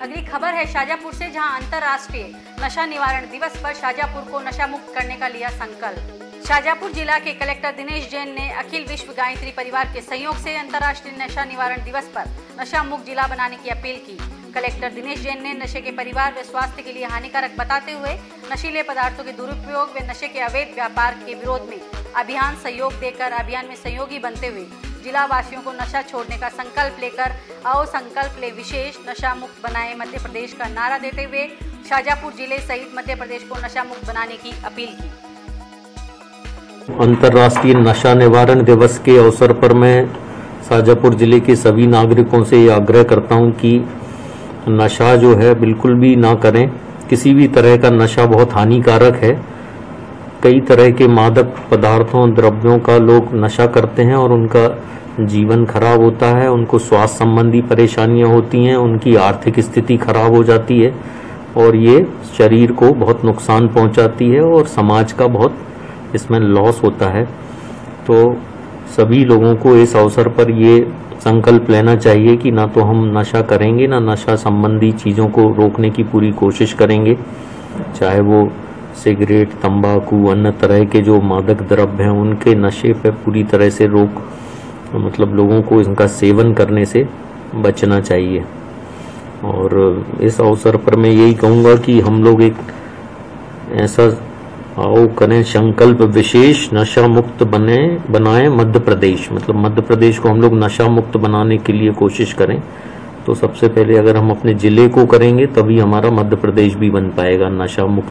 अगली खबर है, शाजापुर से जहाँ अंतर्राष्ट्रीय नशा निवारण दिवस पर शाजापुर को नशा मुक्त करने का लिया संकल्प। शाजापुर जिला के कलेक्टर दिनेश जैन ने अखिल विश्व गायत्री परिवार के सहयोग से अंतर्राष्ट्रीय नशा निवारण दिवस पर नशा मुक्त जिला बनाने की अपील की। कलेक्टर दिनेश जैन ने नशे के परिवार व स्वास्थ्य के लिए हानिकारक बताते हुए नशीले पदार्थों के दुरुपयोग व नशे के अवैध व्यापार के विरोध में अभियान सहयोग देकर अभियान में सहयोगी बनते हुए जिला वासियों को नशा छोड़ने का संकल्प लेकर आओ संकल्प ले विशेष नशा मुक्त बनाए मध्य प्रदेश का नारा देते हुए शाजापुर ज़िले सहित मध्य प्रदेश को नशा मुक्त बनाने की अपील की। अंतर्राष्ट्रीय नशा निवारण दिवस के अवसर पर मैं शाजापुर ज़िले के सभी नागरिकों से आग्रह करता हूँ कि नशा जो है बिल्कुल भी ना करें। किसी भी तरह का नशा बहुत हानिकारक है। कई तरह के मादक पदार्थों, द्रव्यों का लोग नशा करते हैं और उनका जीवन खराब होता है, उनको स्वास्थ्य संबंधी परेशानियाँ होती हैं, उनकी आर्थिक स्थिति खराब हो जाती है और ये शरीर को बहुत नुकसान पहुंचाती है और समाज का बहुत इसमें लॉस होता है। तो सभी लोगों को इस अवसर पर ये संकल्प लेना चाहिए कि ना तो हम नशा करेंगे, ना नशा संबंधी चीज़ों को रोकने की पूरी कोशिश करेंगे, चाहे वो सिगरेट, तंबाकू, अन्य तरह के जो मादक द्रव्य हैं, उनके नशे पर पूरी तरह से रोक मतलब लोगों को इनका सेवन करने से बचना चाहिए। और इस अवसर पर मैं यही कहूँगा कि हम लोग एक ऐसा, आओ करें संकल्प विशेष, नशा मुक्त बने, बनाए मध्य प्रदेश। मतलब मध्य प्रदेश को हम लोग नशा मुक्त बनाने के लिए कोशिश करें। तो सबसे पहले अगर हम अपने ज़िले को करेंगे, तभी हमारा मध्य प्रदेश भी बन पाएगा, नशा मुक्त